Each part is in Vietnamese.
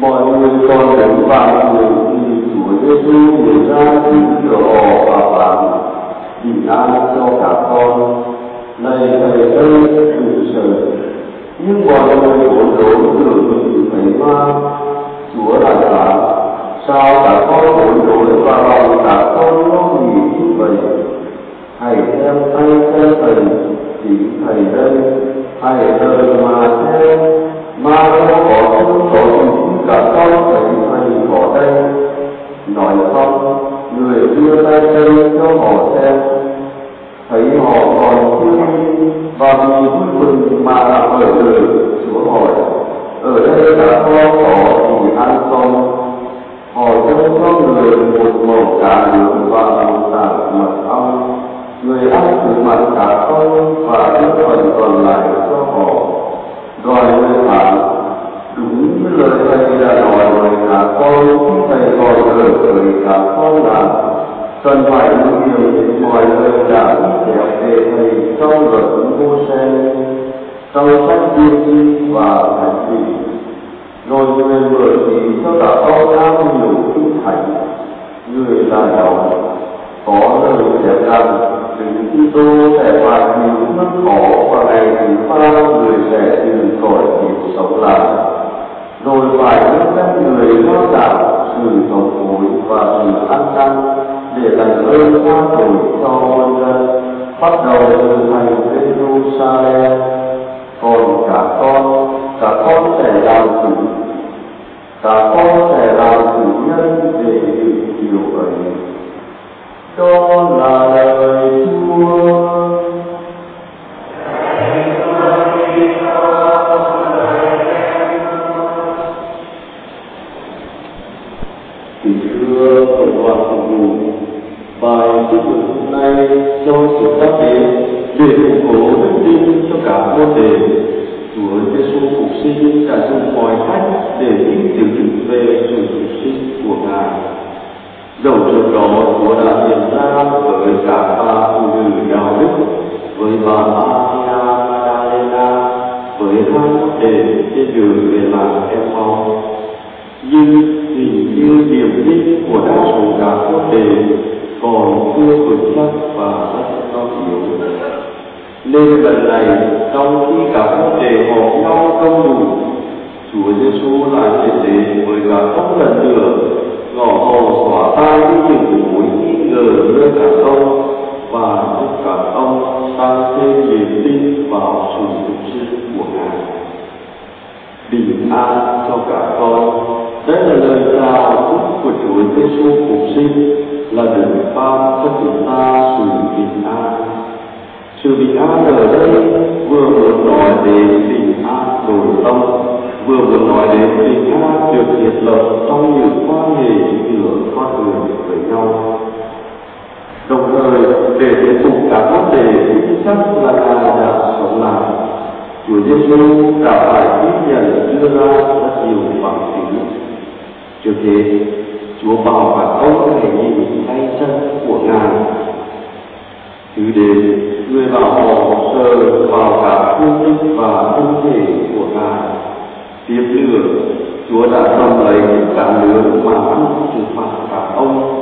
Mọi người còn đánh vào người thì Chúa Giêsu người ra xin cửa họ và bạn bình an cho cả con. Này thầy ơi, đừng sự Nhưng mọi người bối rối tưởng mình thấy ma. Chúa là bảo sao cả con bối rối và lòng cả con cả nướng và một tảng mật ong người ăn từ mặt cả con và những phần còn lại cho họ đòi người bảo đúng như lời thầy đã đòi người cả con khi thầy gọi lời với cả con là cần phải những điều mọi người đã biết theo về thầy trong luật mô xe trong sách tiên tri và thánh vị rồi người vừa thì cho cả ông am nhiều kinh thành người là giàu có lời dạy rằng Đức Kitô sẽ phải nhiều mất khổ và ngày thứ ba người sẽ từ khỏi chết sống lại. Rồi phải giúp các người lo tạo sự thống hối và sự ăn năn để làm ơn tha tội cho muôn dân, bắt đầu từ thành Jerusalem còn cả con cả con sẽ làm chủ Ta có thể làm chủ nhân để điều ấy. Đó là lời Chúa. Sự sinh của Ngài. Đầu trước đó Chúa đã hiện ra với cả ba phụ nữ đạo đức, với bà Maria Magdalena, với hai môn đề trên đường về làng Emmaus. Nhưng hình như niềm tin của đa số các quốc đề còn chưa vững chắc và rất non yếu nên lần này trong khi cả quốc đề họp nhau đông đủ Chúa Giêsu lại hiện đến với cả không lần nữa ngỏ hồ xóa tan những mối nghi ngờ nơi cả ông và giúp cả ông tăng thêm niềm tin vào sự phục sinh của Ngài. Bình an cho cả con. Đây là lời chào chúc của Chúa Giêsu phục sinh, là đấng ban cho chúng ta sự bình an sự bình an ở đây vừa muốn nói đến bình an nội tâm vừa muốn nói đến tình an được thiết lập trong những quan hệ giữa con người với nhau. Đồng thời, để tiếp tục các vấn đề vững chắc là ngài đã sống lại, Chúa Giêsu đã phải tiếp nhận đưa ra rất nhiều bằng chứng. Trước hết, Chúa bảo cả ông hãy nhìn tay chân của ngài. Thứ đến, người bảo họ sờ vào cả phương thức và thân thể của ngài tiếp nữa chúa đã cầm lấy cả lứa mà ăn trừng phạt cả ông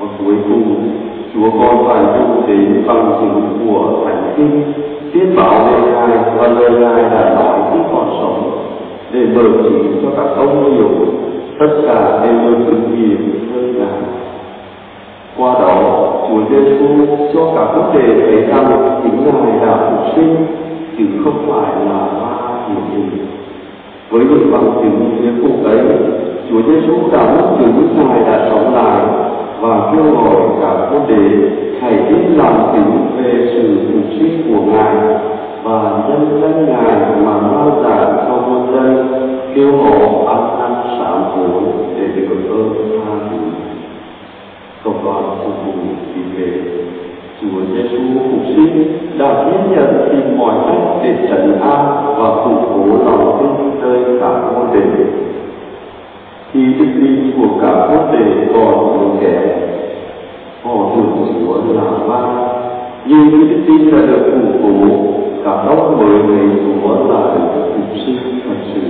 và cuối cùng, chúa còn phải dùng đến bằng chứng của thánh kinh tiết bảo về ngài và lời ngài đã nói khi còn sống, để mở chỉ cho các ông hiểu tất cả đều được thực hiện nơi ngài qua đó, Chúa Giêsu cho cả quốc tế thấy rằng chính Ngài đã phục sinh, chứ không phải là ma hiện hình. Với những bằng chứng thuyết phục ấy, Chúa Giêsu đã minh chứng Ngài đã sống lại và kêu gọi cả quốc tế hãy tin làm tính về sự phục sinh của Ngài và nhân danh Ngài mà mang giải cho muôn dân kêu họ ăn năn sám hối để được ơn tha thứ. đoàn phục vụ vì về Chúa Giêsu phục sinh đã tiếp nhận tìm mọi cách để trấn an và củng cố lòng tin cả môn đề Khi đức tin của cả môn đề còn yếu kẻ họ thường Chúa là ba nhưng đức tin đã được củng cố, cả đốc mới này Chúa là được phục sinh thật sự.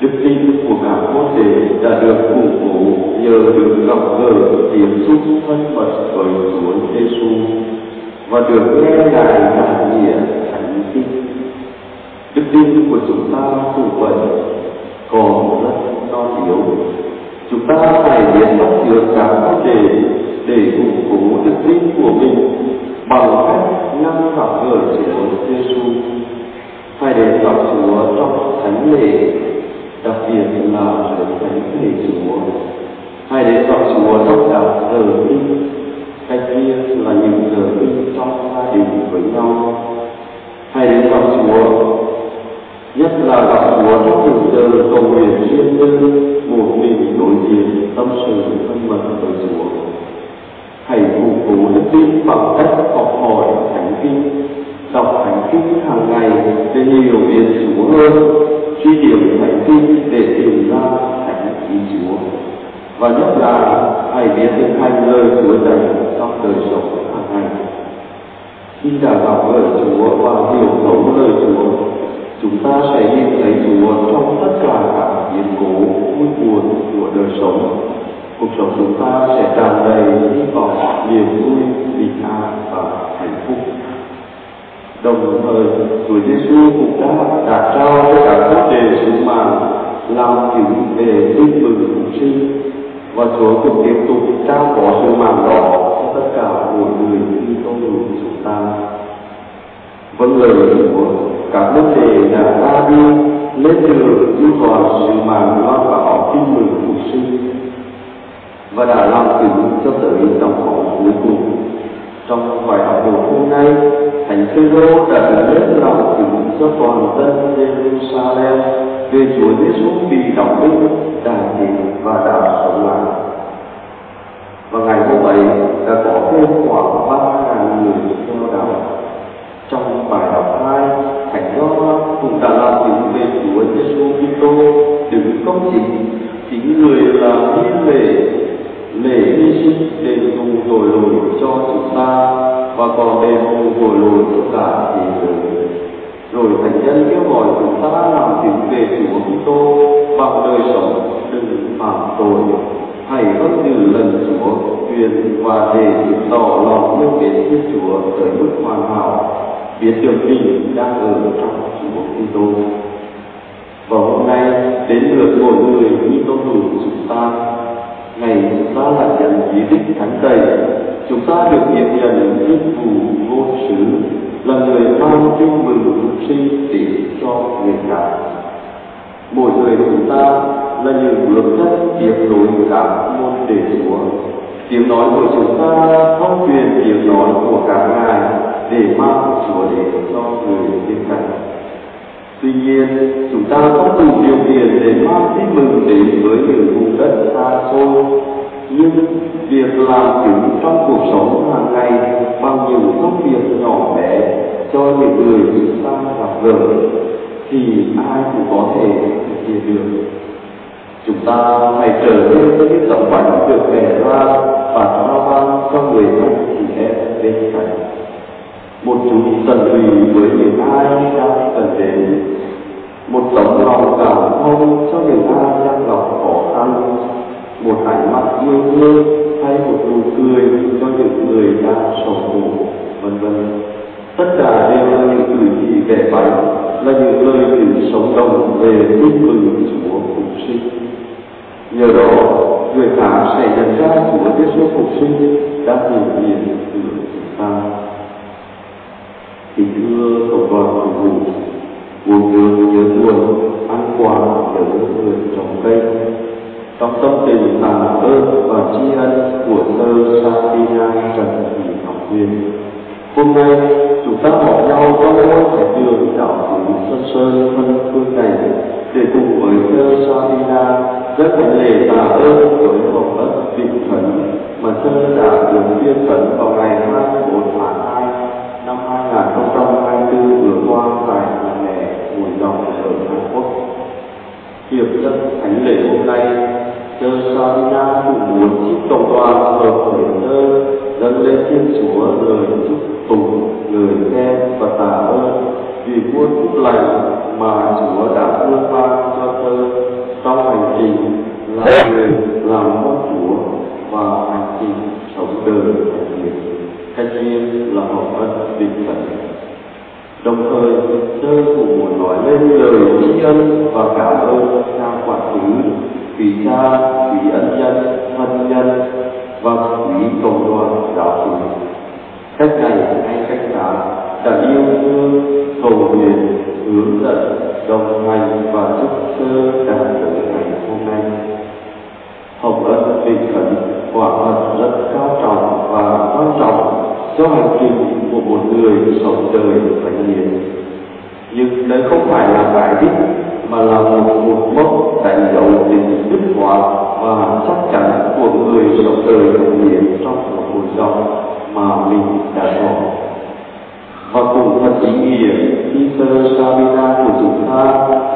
Đức tin của cả môn đề đã được củng cố nhờ được gặp gỡ tiếp xúc thân mật với Chúa Giêsu và được nghe ngài giảng nghĩa thánh kinh. Đức tin của chúng ta cũng vậy, còn rất non yếu. Chúng ta phải biết bắt được các vấn đề để củng cố đức tin của mình bằng cách ngăn gặp gỡ Chúa Giêsu. Phải để gặp Chúa trong thánh lễ đặc biệt là trở thánh lễ Chúa hay để gặp Chúa trong các giờ đi cách kia là những giờ đi trong gia đình với nhau hay để gặp Chúa nhất là gặp Chúa trong từng giờ cầu nguyện riêng tư một mình đối diện, tâm sự, thân mật với Chúa. Hãy phụ cố đức tin bằng cách học hỏi thánh kinh, đọc thánh kinh hàng ngày để hiểu biết Chúa hơn suy điểm thánh kinh để tìm ra thánh ý Chúa. Và nhất là, hãy biết thực hành lời Chúa dạy trong đời sống hàng ngày. Khi đã gặp lời Chúa và hiểu thấu lời Chúa chúng ta sẽ nhìn thấy Chúa trong tất cả các biến cố vui buồn của đời sống. Cuộc sống chúng ta sẽ tràn đầy hy vọng, niềm vui, bình an và hạnh phúc. Đồng thời, Chúa Giêsu cũng đã đặt trao cho cả vấn đề sứ mạng làm chứng về tin mừng phục sinh. Và Chúa cũng tiếp tục trao bỏ sứ mạng đó cho tất cả mọi người khi tôn chúng ta vâng lời của các vấn đề đã ra đi lên đường du toàn sứ mạng và họ tin mừng phục sinh và đã làm chứng cho tới trong khoảng cuối cùng trong bài học buổi hôm nay thánh Phêrô đã được lên lòng chứng cho toàn dân Jerusalem về Chúa Giêsu bị đóng đinh, đã chết và đã sống lại. Và ngày hôm ấy đã có thêm khoảng ba ngàn người theo đạo. Trong bài học hai, cũng đã làm chứng về Chúa Giêsu Kitô đứng công chính chính người là hy lễ lễ hy sinh để dùng tội lỗi cho chúng ta và còn đền bù tội lỗi cho cả thế giới. Rồi thành nhân kêu gọi chúng ta làm chứng về Chúa Kitô bằng đời sống, đừng phạm tội. Hãy vâng từ lần Chúa, truyền và để chứng tỏ lòng yêu mến Thiên Chúa tới mức hoàn hảo biết được mình đang ở trong Chúa Kitô và hôm nay đến lượt mỗi người như tôn đủ chúng ta. Ngày chúng ta là nhận chỉ đích thánh tẩy, chúng ta được nhận nhận chức vụ vô sứ là người mang tin mừng phục sinh để cho người cả. mỗi người chúng ta là những bước chân tiếp nối cả môn đề chúa tiếng nói của chúng ta không truyền tiếng nói của cả ngài Tuy nhiên, chúng ta không đủ điều kiện để mang tin mừng đến với những vùng đất xa xôi, nhưng việc làm chúng trong cuộc sống hàng ngày bằng những công việc nhỏ bé cho những người chúng ta gặp gỡ thì ai cũng có thể thực hiện được. Chúng ta hãy trở nên những tấm bánh được vẽ ra và trao ban cho người thân chị em bên cạnh một chút tận tụy với những ai đang cần đến? Một tấm lòng cảm thông cho những ai đang gặp khó khăn? Một ánh mắt yêu thương hay một nụ cười cho những người đang sầu khổ vân vân. Tất cả đều là những cử chỉ vẻ bánh là những lời từ sống động về tin mừng Chúa phục sinh. Nhờ đó, người khác sẽ nhận ra Chúa Giêsu phục sinh đã hiện diện từ chúng ta kính thưa cộng đoàn phục vụ buồn đường nhớ buồn, ăn quả, nhớ người trồng cây. Trong tâm tình tạ ơn và tri ân của thơ Satina Trần Thị Ngọc Huyền, hôm nay chúng ta họp nhau trong ngôi thể đường đạo phủ Xuân Sơn phân phương này để cùng với thơ Satina rất thánh lễ tạ ơn với hồng ân vị thần mà thơ đã được tuyên phấn vào ngày 24 tháng 2 2024 vừa qua tại nhà mẹ Bùi Dòng ở Hàn Quốc. Hiệp nhất thánh lễ hôm nay, Thơ Sabina cũng muốn chúc Tổng đoàn hợp nguyện thơ dâng lên Thiên Chúa lời chúc tụng, lời khen và tạ ơn vì muôn phúc lành mà Chúa đã đưa ban cho thơ trong hành trình làm người làm con Chúa và hành trình sống đời thánh nghiệp thanh niên là học ân vinh thần. Đồng thời, tôi cũng muốn nói lên lời tri ân và cảm ơn cha quản thứ, vì cha, vì ân nhân, thân nhân và quý cộng đoàn giáo sĩ. Cách này hay cách khác đã yêu thương, cầu nguyện, hướng dẫn, đồng hành và giúp thơ đạt tới ngày hôm nay. Hồng ân bình khẩn quả thật rất cao trọng và quan trọng do hành trình của một người sống đời phải hiền. Nhưng đây không phải là bài viết, mà là một một mốc đánh dấu tính dứt khoát và chắc chắn của người sống đời thánh hiền trong một cuộc sống mà mình đã có. Và cùng thật ý nghĩa khi sơ Sabina của chúng ta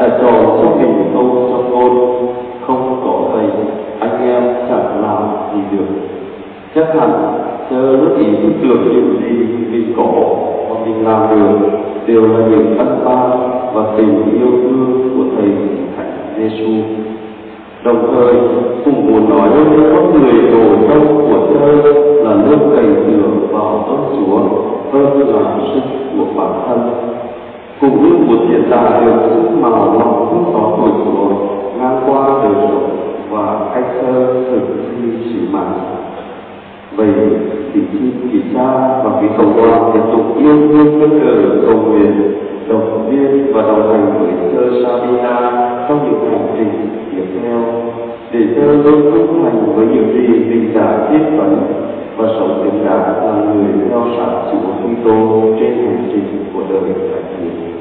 đã chọn cho mình câu trong ngôn không có thầy, anh em chẳng làm gì được chắc hẳn sơ rất ý thức được những gì mình có và mình làm được đều là niềm ân ban và tình yêu thương của thầy thánh Giêsu đồng thời, cũng muốn nói với con người đồ đông của thơ là nước cày dựa vào ơn Chúa hơn là sức của bản thân. Cũng như một hiện đại được sức màu lòng không có của Chúa ngang qua đời sống và cách thơ thực thi sự mạng vậy thì xin kỳ cha và quý cộng đoàn tiếp tục yêu thương bất ngờ cầu nguyện, đồng viên và đồng hành với thơ Sabina trong những hành trình tiếp theo để thơ luôn trung thành với những gì mình đã tiếp cận và sống tình cảm là người theo sát Chúa Kitô trên hành trình của đời thánh hiền.